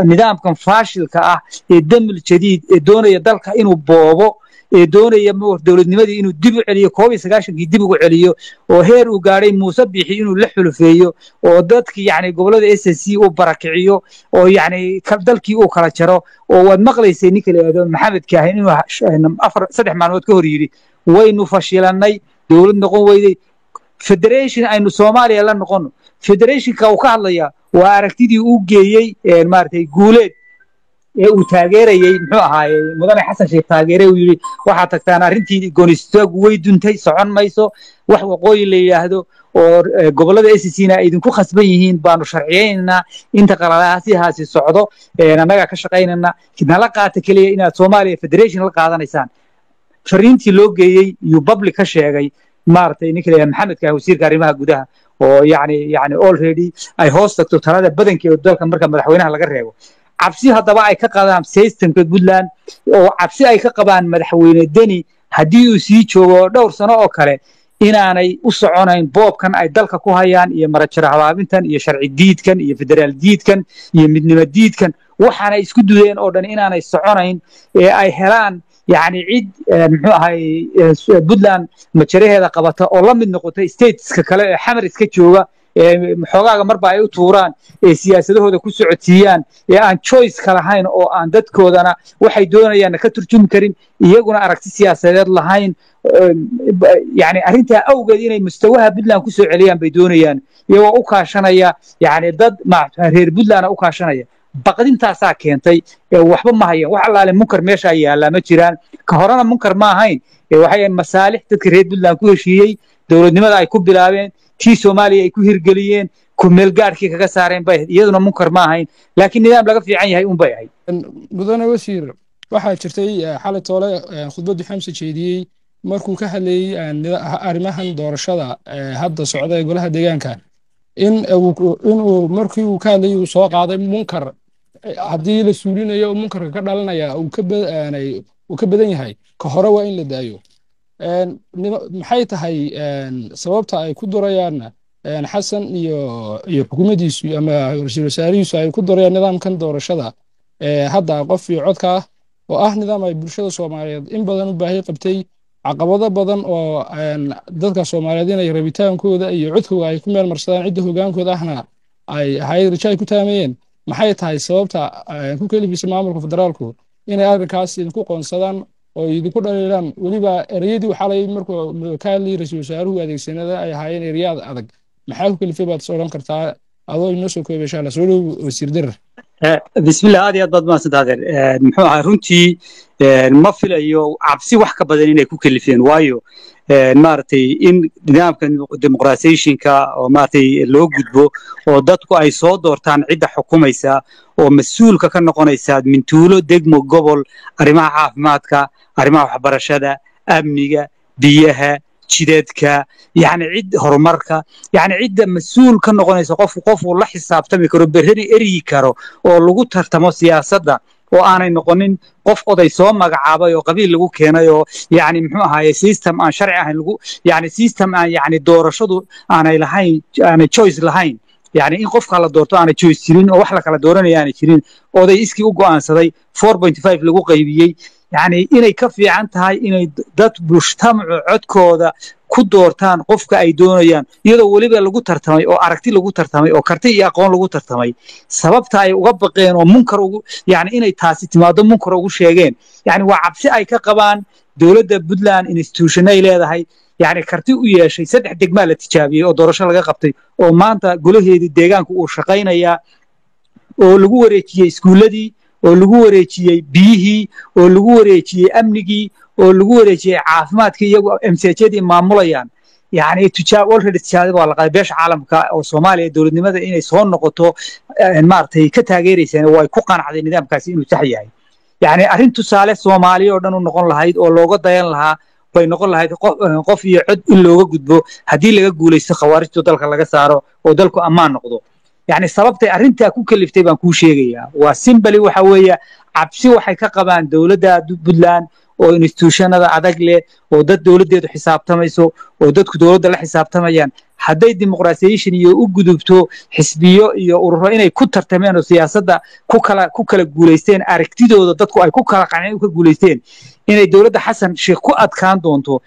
nidaamkan faashilka ah ee damil jadiid ee doonaya dalka inuu boobo ee doonaya dowladnimadii inuu dib u celiyo koob iyo sagaashankii dib ugu celiyo oo heer uu gaadhay muuse bixi inuu la xulufeeyo oo dadkii yani gobollada s s c uu barakiciyo oo yani dalkii uu kala jaro oo waad maqlaysay ninka la yidhahdo maxamed kaahin inuu afar saddex maalmood ka hor yidhi waynu fashilannay dowlad noqon weyday. Federation aynu soomaaliya la noqono federationka uu ka hadlaya waa aragtidii uu geeyey maaragtay guuleed ee uu taageerayey muxuu ahaaye mudane xasan sheekh taageere uu yidhi waxaad tagtaan arrintii goonistagu way duntay socon mayso wax waqooyi la yidhaahdo oo gobollada s c na ay idinku khasban yihiin baanu sharciyaynaynaa inta qalalahaasihaasi socdo annagaa ka shaqaynayna nala qaata keliya inaad soomaaliya federation la qaadanaysaan. Fariintii loo geeyey yuu public ka sheegay maaragtay ninka maxamedka wasiirka arrimaha gudaha oo yani yani already ay hoos tagto talada badankeeda dalka marka madaxweynaha laga reebo. Cabsi haddaba ay ka qabaan systemka puntland oo cabsi ay ka qabaan madaxweyne deni haddii uu sii joogo dhowr sano oo kale inaanay u soconayn boobkan ay dalka ku hayaan iyo marajaro habaabintan iyo sharci diidkan iyo federaal diidkan iyo midnimo diidkan. Waxaanay isku dudeen oo dhan inaanay soconayn ee ay helaan yani cid muxuu ahay puntland majaraheeda qabata oo la mid noqotay stateska kale ee xamar iska jooga xoogaaga marba ay u tuuraan ee siyaasadahooda ku socodsiiyaan ee aan choiceka lahayn oo aan dadkoodana waxay doonayaanna ka turjumi karin iyaguna aragti siyaasadeed lahayn. Yani arrintaa awgeed inay mustawaha puntland ku soo celiyaan bay doonayaan. Iyagoo u kaashanaya yani dad reer puntlandna u kaashanaya baqdintaasaa keentay waxba ma hayaan wax allaale munkar meeshaa yaallaa ma jiraan. Ka horena munkar ma ahayn. Waxay masaalix dadka reer puntland ku heshiiyey dowladnimada ay ku bilaabeen tii soomaaliya ay ku hirgeliyeen kumeelgaadhkii kaga saareen bay iyaduna munkar ma ahayn. Laakiin nidaam laga fiican yahay un bay ahayd. Mudane wasiir waxaa jirtay xalay toole khudbaddii xamse jeediyey markuu ka hadlayey arrimahan doorashada hadda socda ee golaha deegaanka. In inuu markii uu ka hadlayey uu soo qaaday munkar haddii la suulinayo munkarka ka dhalanaya uu ka badan yahay ka hore waa in la daayo. Maxay tahay sababta ay ku durayaan xasan iyo iyo xukuumaddiisu ama ra'iisul wasaarihiisu ay ku durayaan nidaamkan doorashada hadda qof iyo codka ah oo ah nidaam ay bulshada soomaaliyeed in badan u baahi qabtay caqabado badan oo dadka soomaaliyeed inay rabitaankooda iyo codkooda ay ku meel marsadaan cidda hogaankooda ahna ay ahayd rijaay ku taamayeen maxay tahay sababta ku kelifisa maamulka federaalku inay arrinkaas idinku qoonsadaan oo idinku dhaliilaan weliba ereyadii xalay markuu ka hadlayay ra'iisul wasaaruhu adeegsanada ay ahaayeen ereyaad adag. Maxaa ku kelifay baad odhan kartaa? Adoo inoo soo koobay insha allah soo dhow wasiir dirar bismillah aad iyo aad baad mahadsantahdeen muxuu ahaa runtii ma filayo cabsi wax ka badan inay ku kelifeen waayo maaragtay in nidaamka dimuqraasiyeshinka oo maaragtay loo gudbo oo dadku ay soo doortaan cidda xukumaysa oo mas'uulka ka noqonaysa mintuulo degmo gobol arrimaha caafimaadka arrimaha waxbarashada amniga biyaha jideedka yani cid horumarka yani cidda mas'uul ka noqonaysa qof qofuu la xisaabtami karo berrina eryi karo oo lagu tartamo siyaasadda oo aanay noqonin qof oday soo magacaabay oo qabiil lagu keenay oo yani muxuu ahaaye system aan sharci ahayn lagu yani system aan yani doorashadu aanay lahayn aanay choice lahayn. Yani in qofka la doorto aanay choice jirin oo wax la kala dooranaya aanay jirin. Oday iskii u go'aansaday four point five lagu qaybiyey. Yani inay ka fiican tahay inay dad mujtamacu codkooda ku doortaan qofka ay doonayaan iyadoo weliba lagu tartamay oo aragti lagu tartamay oo karti iyo aqoon lagu tartamay. Sababta ay uga baqeen oo munkar ugu yani inay taasi timaado munkar ugu sheegeen yani waa cabsi ay ka qabaan dowladda puntland institution ay leedahay. Yani karti u yeeshay saddex degmaa la tijaabiyey oo doorasho laga qabtay oo maanta golaheedii deegaanku uu shaqaynayaa oo lagu wareejiyey iskuulladii oo lagu wareejiyey biyihii oo lagu wareejiyey amnigii oo lagu wareejiyey caafimaadkii iyagoo msjadii maamulayaan. Yani already tijaabada waa la qaday beesha caalamka oo soomaaliya dowladnimada inay soo noqoto maaragtay ka taageeraysaan way ku qanacday nidaamkaasi inuu sax yahay. Yani arrin tusaale soomaaliya oo dhan u noqon lahayd oo looga dayan lahaa bay noqon lahayd qof iyo cod in looga gudbo. Haddii laga guulaysto khawaarijtu dalka laga saaro oo dalku ammaan noqdo yani sababtay arrintaa ku keliftay baan kuu sheegayaa. Waa simbali waxa weeye cabsi waxay ka qabaan dowladda puntland oo institutionada adag leh oo dad dowladdeedu xisaabtamayso oo dadku dowladda la xisaabtamayaan. Hadday dimuqraasiyation iyo u gudubto xisbiyo iyo ururo inay ku tartameen oo siyaasadda ku kala ku kala guulaysteen aragtidooda dadku ay ku kala qanceen u ka guulaysteen inay dowladda xasan sheekh ku adkaan doonto